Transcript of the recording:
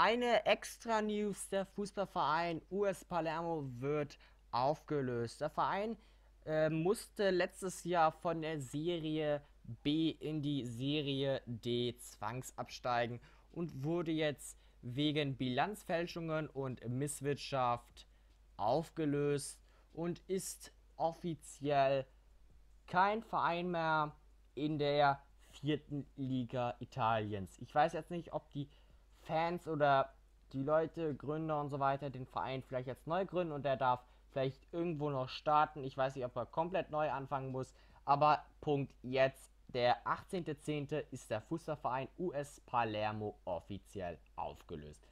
Eine extra News, der Fußballverein US Palermo wird aufgelöst. Der Verein äh, musste letztes Jahr von der Serie B in die Serie D zwangsabsteigen und wurde jetzt wegen Bilanzfälschungen und Misswirtschaft aufgelöst und ist offiziell kein Verein mehr in der vierten Liga Italiens. Ich weiß jetzt nicht, ob die Fans oder die Leute, Gründer und so weiter den Verein vielleicht jetzt neu gründen und der darf vielleicht irgendwo noch starten. Ich weiß nicht, ob er komplett neu anfangen muss. Aber Punkt jetzt, der 18.10. ist der Fußballverein US Palermo offiziell aufgelöst.